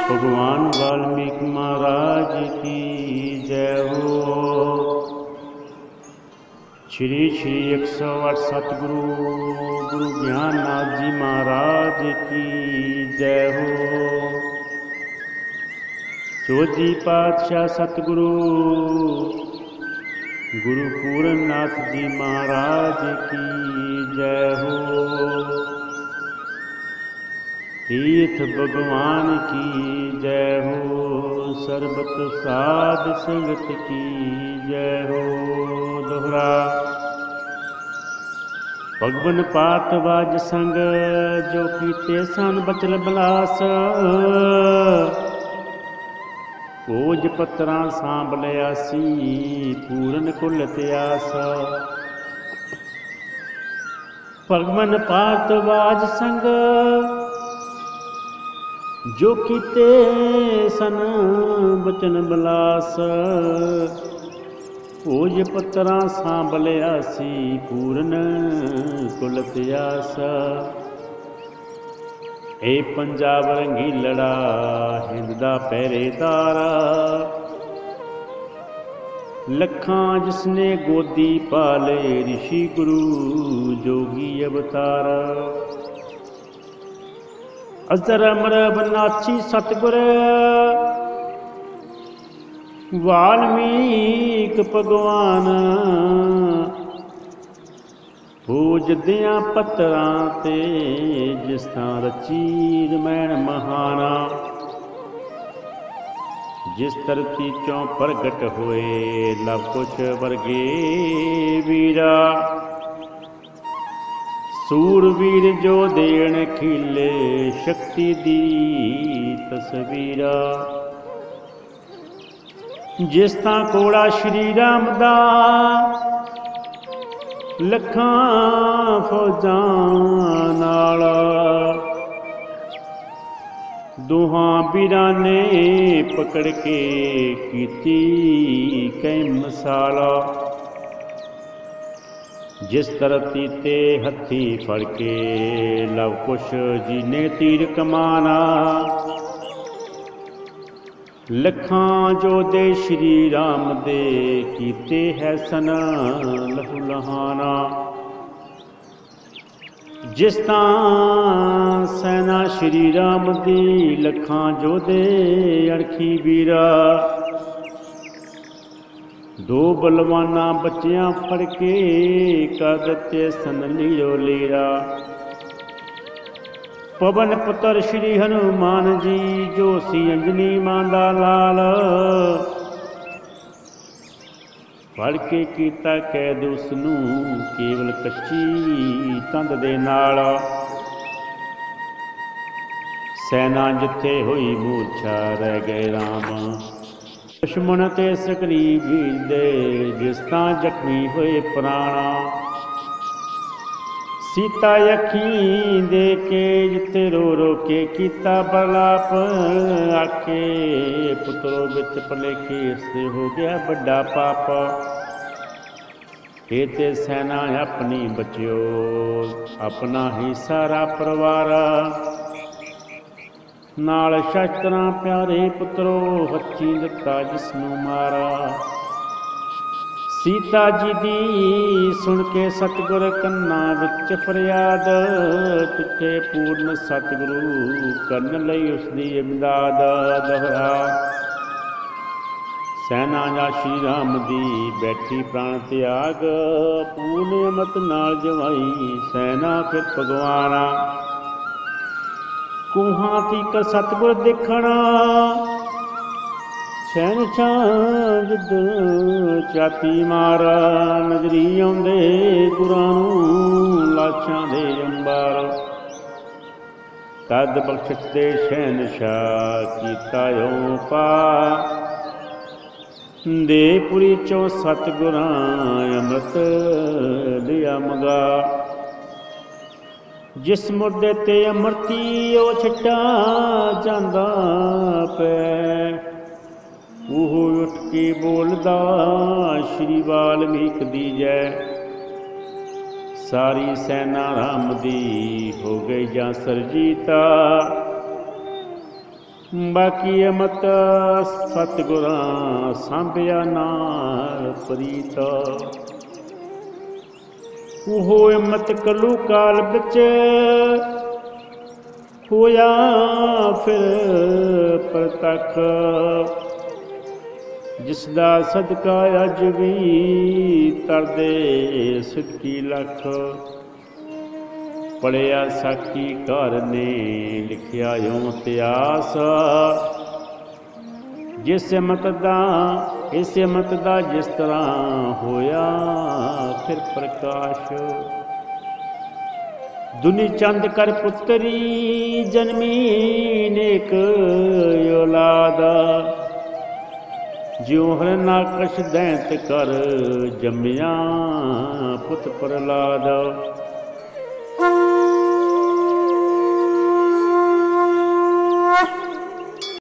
ਭਗਵਾਨ ਵਾਲਮੀਕ ਮਹਾਰਾਜ ਕੀ ਜੈ ਹੋ ਸ਼੍ਰੀ ਸ਼੍ਰੀ 108 ਸਤਿਗੁਰੂ ਗੁਰੂ ਗਿਆਨਨਾਥ ਜੀ ਮਹਾਰਾਜ ਕੀ ਜੈ ਹੋ ਚੌਥੀ ਪਾਤਸ਼ਾਹ ਸਤਿਗੁਰੂ ਗੁਰੂ ਪੂਰਨਨਾਥ ਜੀ ਮਹਾਰਾਜ ਕੀ ਜੈ ਹੋ ਤੀਰਥ ਭਗਵਾਨ ਕੀ ਜੈ ਹੋ ਸਰਬਤ ਸਾਧ ਸੰਗਤ ਕੀ ਜੈ ਹੋ ਦੋਹਰਾ ਭਗਵਨ ਪਾਤ ਵਾਜ ਸੰਗ ਜੋ ਕੀਤੇ ਸਨ ਬਚਲ ਬਲਾਸ ਕੋਜ ਪਤਰਾਂ ਸਾਂਭ ਲਿਆ ਸੀ ਪੂਰਨ ਕੁਲ ਤਿਆਸ ਭਗਵਨ ਪਾਤ ਵਾਜ ਸੰਗ ਜੋ ਕੀਤੇ ਸਨ ਬਚਨ ਬਲਾਸ ਭੋਜ ਪਤਰਾਂ ਸਾਂਭ ਲਿਆ ਸੀ ਪੂਰਨ ਕੁਲ ਤਿਆਸ ਏ ਪੰਜਾਬ ਰੰਗੀ ਲੜਾ, ਹਿੰਦ ਦਾ ਪਹਿਰੇਦਾਰ ਲੱਖਾਂ ਜਿਸਨੇ ਗੋਦੀ ਪਾਲੇ ઋષਿ ਗੁਰੂ ਜੋਗੀ ਅਵਤਾਰਾ। ਅਜ਼ਰ ਅਮਰ ਬਨਾਚੀ ਸਤਗੁਰ। ਵਾਲਮੀਕ ਭਗਵਾਨ, ਪੂਜਦਿਆਂ ਪਤਰਾਂ ਤੇ ਜਿਸ ਥਾਂ ਰਚੀ ਰਮੈਣ ਮਹਾਨਾ, ਜਿਸ ਧਰਤੀ ਚੋਂ ਪ੍ਰਗਟ ਹੋਏ ਲਵ ਕੁਛ ਵਰਗੇ ਵੀਰਾ। ਸੂਰਵੀਰ ਜੋ ਦੇਣ ਖਿਲੇ ਸ਼ਕਤੀ ਦੀ ਤਸਵੀਰਾ। ਜਿਸ ਤਾਂ ਕੋੜਾ ਸ਼੍ਰੀ ਰਾਮ ਦਾ ਲੱਖਾਂ ਫੌਜਾਂ ਨਾਲ। ਦੁਹਾਂ ਵੀਰਾਂ ਨੇ ਪਕੜ ਕੇ ਕੀਤੀ ਕਈ ਮਸਾਲਾ। ਜਿਸ ਤਰ੍ਹਾਂ ਤੇ ਹੱਥੀ ਫੜ ਕੇ ਲਵ ਕੁਸ਼ ਜੀ ਨੇ ਤੀਰ ਕਮਾਨਾ। ਲੱਖਾਂ ਜੋ ਦੇ ਸ਼੍ਰੀ ਰਾਮ ਦੇ ਕੀਤੇ ਹੈ ਸਨਾ ਲਹੂ ਲਹਾਨਾ। ਜਿਸ ਤਾਂ ਸੈਨਾ ਸ਼੍ਰੀ ਰਾਮ ਦੀ ਲੱਖਾਂ ਜੋ ਦੇ ਅਣਖੀ ਵੀਰਾ। ਦੋ ਬਲਵਾਨਾ ਬੱਚਿਆਂ ਫੜ ਕੇ ਕਰ ਦਿੱਤੇ ਸਨ ਲਿਓ ਲੀਰਾ ਪਵਨ ਪੁੱਤਰ ਸ਼੍ਰੀ ਹਨੂਮਾਨ ਜੀ, ਜੋ ਸੀ ਅੰਜਨੀ ਮਾਂ ਦਾ ਲਾਲ। ਫੜ ਕੇ ਕੀਤਾ ਕੈਦ ਉਸ ਨੂੰ ਕੇਵਲ ਕੱਚੀ ਤੰਦ ਦੇ ਨਾਲ। ਸੈਨਾ ਜਿੱਥੇ ਹੋਈ ਮੂਰਛਾ, ਰਹਿ ਗਏ ਰਾਮ। ਦੁਸ਼ਮਣ ਤੇ ਸਕਰੀ ਵੀਰ ਜਿਸ ਤਾਂ ਜ਼ਖਮੀ ਹੋਏ ਪ੍ਰਾਣਾ। ਸੀਤਾ ਅੱਖੀ ਦੇ ਕੇ ਜਿੱਥੇ ਰੋ ਰੋ ਕੇ ਕੀਤਾ ਬਲਾਪ, ਆਖੇ, ਪੁੱਤਰੋ ਵਿੱਚ ਭਲੇਖੇ ਸੇ ਹੋ ਗਿਆ ਵੱਡਾ ਪਾਪ। ਇਹ ਤੇ ਸੈਨਾ, ਆਪਣੀ ਬਚਿਓ, ਆਪਣਾ ਹੀ ਸਾਰਾ ਪਰਿਵਾਰ। ਨਾਲ ਸ਼ਸਤਰਾਂ ਪਿਆਰੇ ਪੁੱਤਰੋ, ਹੱਥੀ ਦਿੱਤਾ ਜਿਸ ਨੂੰ ਮਾਰਾ। ਸੀਤਾ ਜੀ ਦੀ ਸੁਣ ਕੇ ਸਤਿਗੁਰ ਕੰਨਾਂ ਵਿੱਚ ਫਰਿਆਦ ਤੁਕੇ ਪੂਰਨ ਸਤਿਗੁਰੂ ਕਰਨ ਲਈ ਉਸ ਦੀ ਇਮਦਾਦ ਦਹਰਾ। ਸੈਨਾ ਜਾਂ ਸ਼੍ਰੀ ਰਾਮ ਦੀ ਬੈਠੀ ਪ੍ਰਾਣ ਤਿਆਗ, ਪੂਰਨ ਅਮਤ ਨਾਲ ਜਵਾਈ ਸੈਨਾ ਫਿਰ ਭਗਵਾਨਾ ਕੁਹਾਂ ਤੀਕ ਸਤਿਗੁਰ ਦੇਖਣਾ। ਸੈਨ ਛਾਜਦ ਚਾਤੀ ਮਾਰਾ, ਨਜ਼ਰੀ ਆਉਂਦੇ ਗੁਰਾਂ ਨੂੰ ਲਾਸ਼ਾਂ ਦੇ ਅੰਬਾਰ। ਕਦ ਬਖਸ਼ ਦੇ ਸ਼ਹਿਨਸ਼ਾਹ ਕੀਤਾ ਓ ਪਾ। ਦੇ ਪੁਰੀ ਚੋਂ ਸਤਗੁਰਾਂ ਅੰਮ੍ਰਿਤ ਲਿਆ ਮਗਾ। ਜਿਸ ਮੁਰਦੇ ਤੇ ਅਮਰਤੀ ਉਹ ਛਟਾ ਜਾਂਦਾ ਪੈ। ਉਹ ਉੱਠ ਕੇ ਬੋਲਦਾ, ਸ਼੍ਰੀ ਵਾਲਮੀਕ ਦੀ ਜੈ। ਸਾਰੀ ਸੈਨਾ ਰਾਮ ਦੀ ਹੋ ਗਈ ਜਾਂ ਸਰਜੀਤਾ ਬਾਕੀ ਅਮਤ ਸਤਿਗੁਰਾਂ ਸਾਂਭਿਆ ਨਾਲ ਪ੍ਰੀਤਾ। ਉਹ ਅਮਤ ਕਲੂ ਕਾਲ ਵਿੱਚ। ਹੋਇਆ ਫਿਰ ਪ੍ਰਤੱਖ। ਜਿਸ ਦਾ ਸਦਕਾ ਅੱਜ ਵੀ ਤਰਦੇ ਸਿੱਕੀ ਲੱਖ। ਪੜਿਆ ਸਾਖੀ ਘਰ ਨੇ ਲਿਖਿਆ ਓ ਇਤਿਹਾਸ ਜਿਸ ਮਤ ਦਾ, ਇਸ ਮਤ ਦਾ ਜਿਸ ਤਰ੍ਹਾਂ ਹੋਇਆ, ਫਿਰ ਪ੍ਰਕਾਸ਼। ਦੁਨੀ ਚੰਦ ਕਰ ਪੁੱਤਰੀ, ਜਨਮੀ ਨੇਕ ਔਲਾਦ। ਜਿਉ ਹਰਨਾਕਸ਼ ਦੈਂਤ ਕਰ ਜੰਮਿਆ ਪੁੱਤ ਪ੍ਰਲਾਦ।